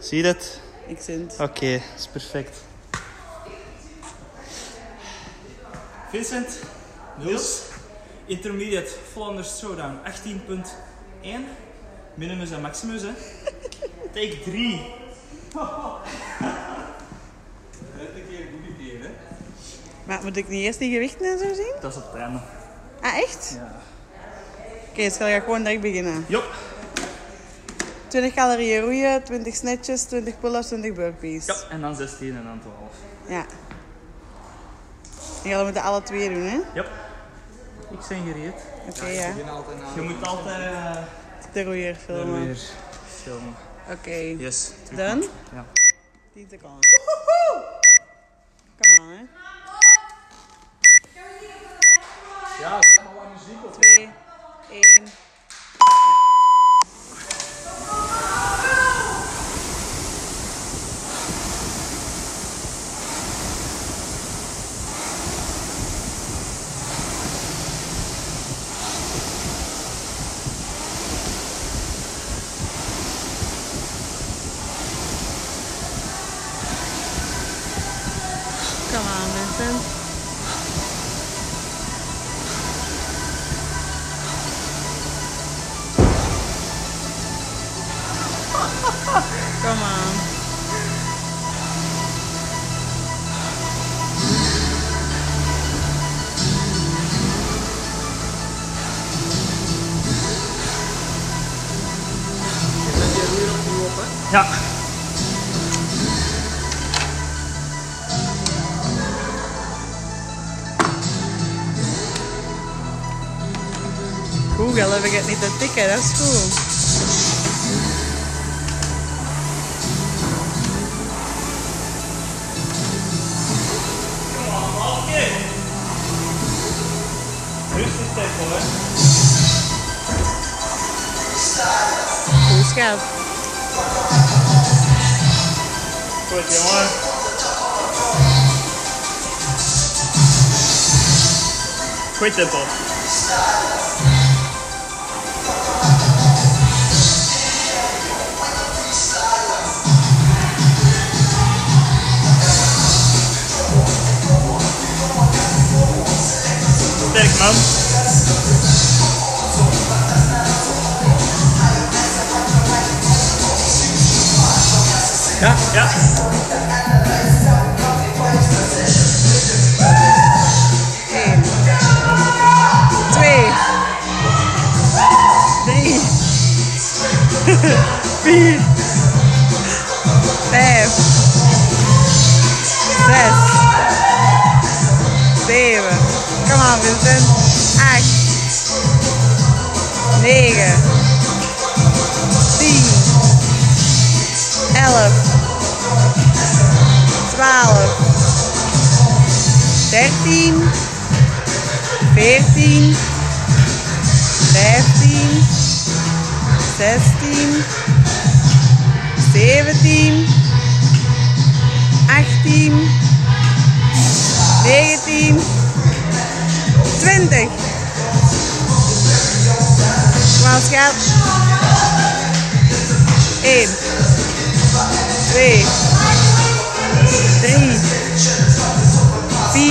Zie je dat? Ik zit. Oké, dat is perfect. Vincent, Niels, Intermediate Flanders Showdown 18.1. Minimus en Maximus, hè. Take 3. Een keer een goede keer, hè? Maar moet ik niet eerst die gewichten en zo zien? Dat is op het einde. Ah, echt? Ja. Oké, dus ga ik gewoon direct beginnen. Jop. 20 calorieën roeien, 20 snatches, 20 pull-ups, 20 burpees. Ja, en dan 16 en dan 12. Ja. En we moeten alle twee doen, hè? Oké, Jop. Ik ben gereed. ja. Altijd na. Je moet altijd uh, De roeier filmen. weer filmen. Oké. Yes. maar. Ja. 10 seconden. Kom aan, hè. Ja, zeg maar wat muziek op. 2, 1. Ja. Google ever get me the ticket, that's cool. Who's Gav? 21. Quite simple. Sick, mom. Ja. Eén. Twee. Drie. Vier. Vijf. Zes. Zeven. Kom aan, Vincent. 13, 14, 15, 16, 17, 18, 19, 20. Kom aan, schat. 1, 2, 3, 4,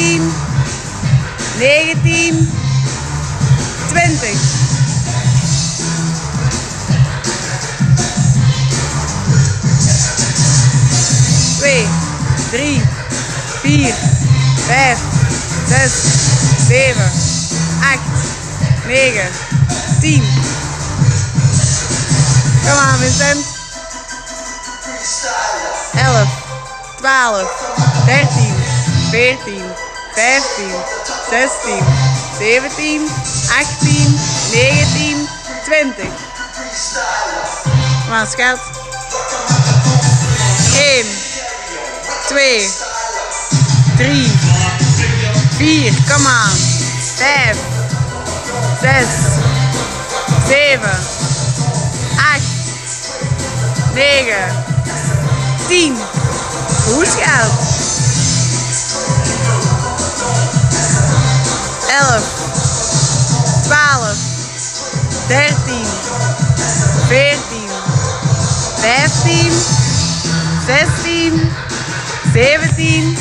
18, 19, 20. Twee, drie, vier, vijf, zes, zeven, acht, negen, tien. Kom aan, Vincent. 11, 12, 13, 14, 15, 16, 17, 18, 19, 20. Kom aan, schat. 1, 2, 3, 4, kom aan. 5, 6, 7, 8, 9, 10. Goed schat. 11, 12, 13, 14, 15, 16, 17,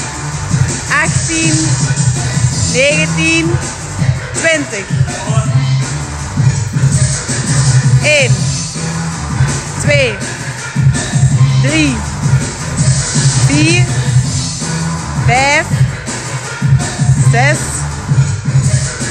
18, 19, 20. 1, 2, 3, 4, 5, 6,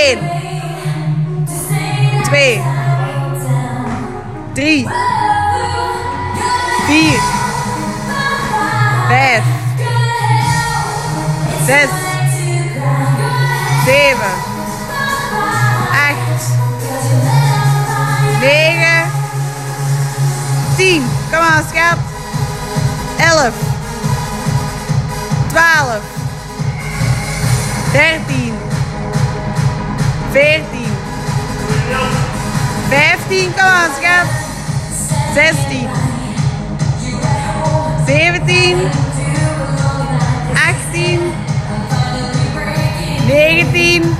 1, 2, 3, 4, 5, 6, 7, 8, 9, 10. Kom aan, schat. 11, 12, 13, 14, 15. Kom aan, schat. 16, 17, 18, 19,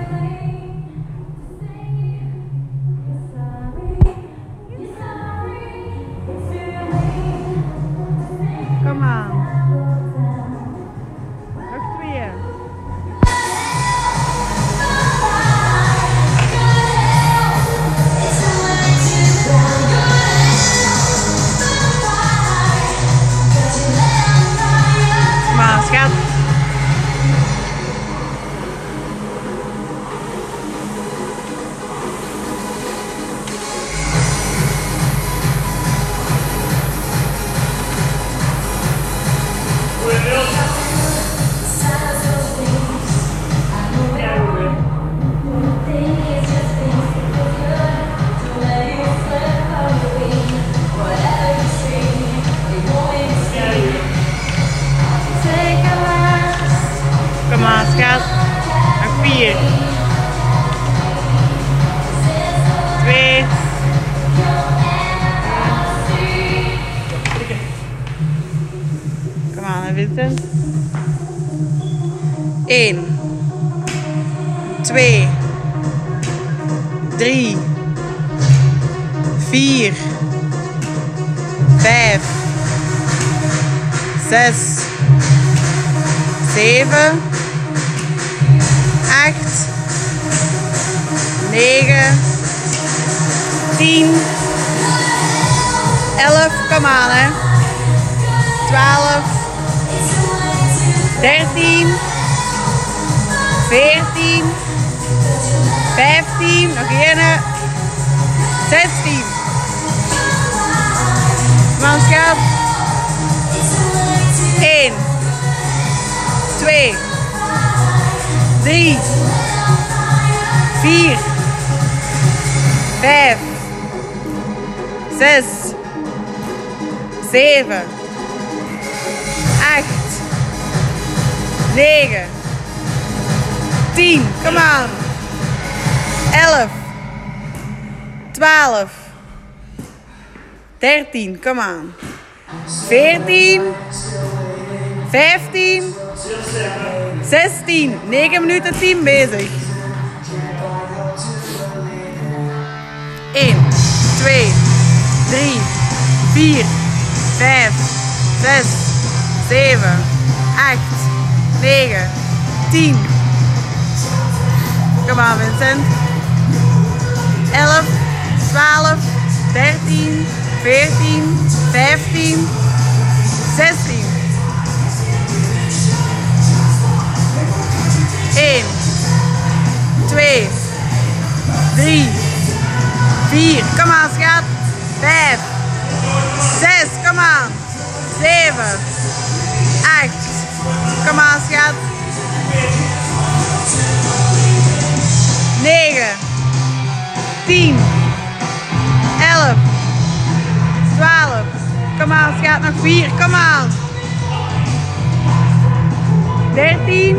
Vincent. Kom Vincent. Eén. Twee. Drie. Vier. Vijf. Zes. Zeven. acht, negen, tien, elf, kom aan hè. Twaalf, dertien, veertien, vijftien, nog één, zestien. Manschap. Eén, twee, drie, vier, vijf, zes, zeven, acht, negen, tien, kom aan, elf, twaalf, 13, kom aan. 14, 15, 16, 9 minuten 10 bezig. 1, 2, 3, 4, 5, 6, 7, 8, 9, 10. Kom aan Vincent. 11, 12, 13, 14, 15, 16. 1, 2, 3, 4, kom aan schat. 5, 6, kom aan. 7, nog 4, kom aan. 13,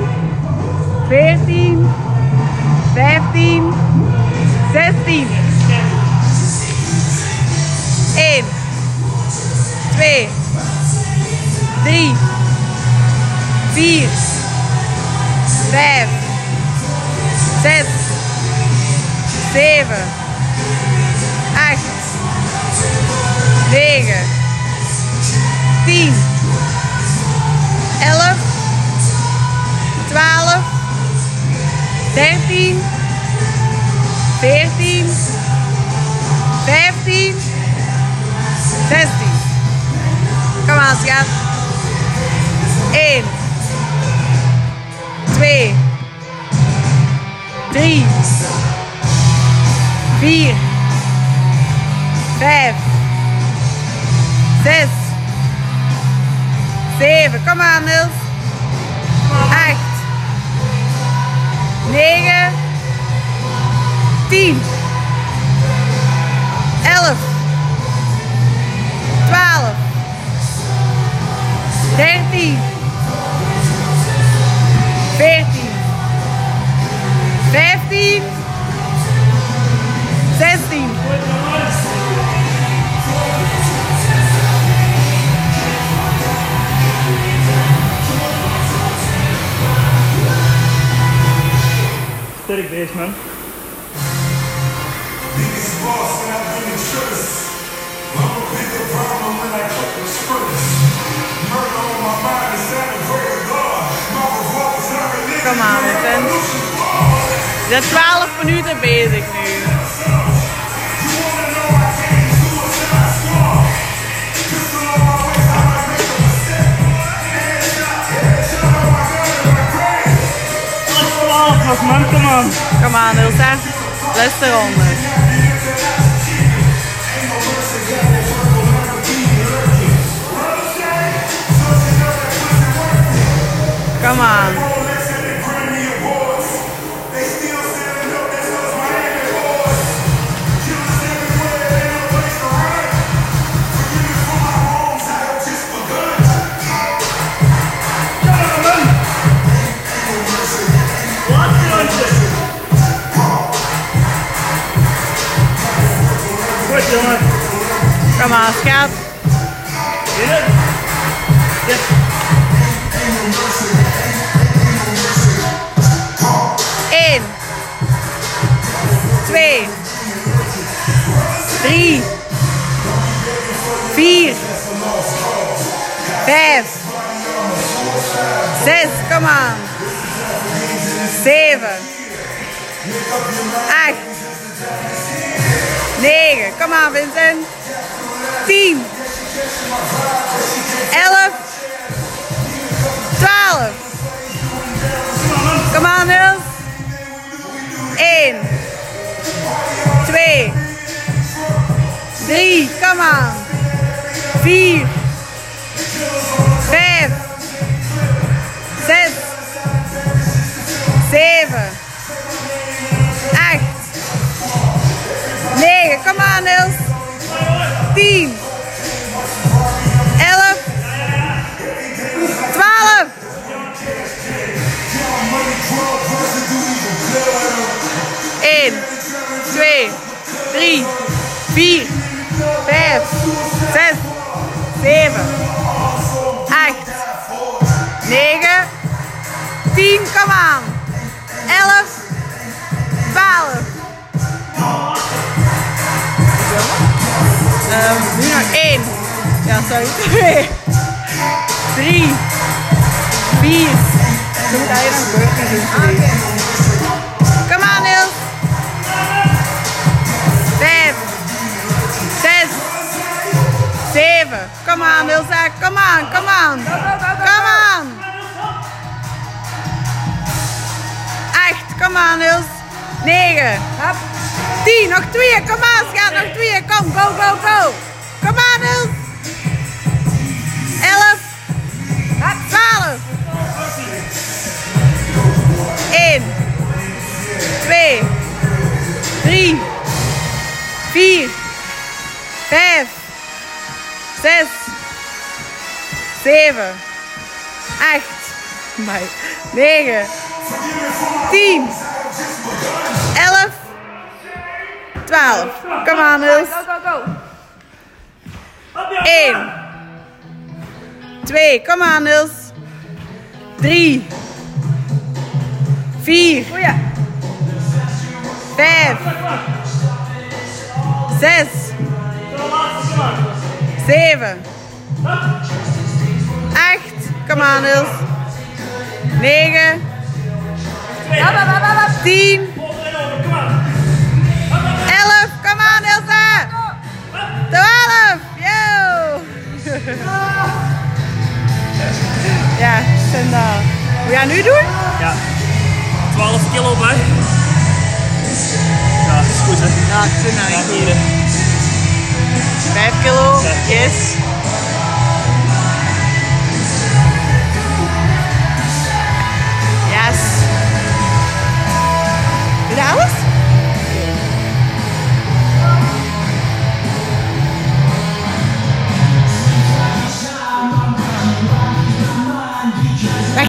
14, 15, 16. 1, 2, 3, 4, 5, 6, 7, 8, 9, 10, 11, 12, 13, 14, 15, 16. Kom aan, schat. 1, 2, 3, 4, 5, 6, 7. Kom aan, Niels. 8, 9, 10, 11, 12, 13, 14, 15, nog, man. Kom aan. Kom aan, Ilse. Laatste ronde. Kom Twee. Drie. Vier. Vijf. Zes, kom aan. Zeven. Acht. Negen, kom aan Vincent. Tien. Elf. Twaalf. Kom aan Niels. 1, 2, 3, kom aan. 4, 5, 6, 7, 8, 9, kom aan Niels. 10, tien, kom aan. Elf, twaalf. Ehm, nu nog één. Ja, sorry. Twee, drie, vier. Je moet eigenlijk nog burpees doen. Kom aan, Niels. Vijf, zes, zeven. Kom aan, Niels. Kom kom aan, Niels. Negen. Tien, nog twee. Kom aan, schat. Nog twee. Kom, go, go, go. Kom aan, Niels. Elf. Twaalf. Eén. Twee. Drie. Vier. Vijf. Zes. Zeven. Acht. Nee. Negen. Tien. Elf. Twaalf. Kom aan, Niels. Go, go, go. Eén. Twee. Kom aan. Drie. Vier. Goeie. Vijf. Zes. Zeven. Acht. Kom aan, Niels. Negen. Hop, hop, hop, hop. Tien. Elf. Kom aan, Ilse. Twaalf. Yo. Ja, standaard. Hoe gaan nu doen? Ja. 12 kilo bij. Ja, is goed hè. Ja, kilo. Vijf kilo. Yes. Gracias.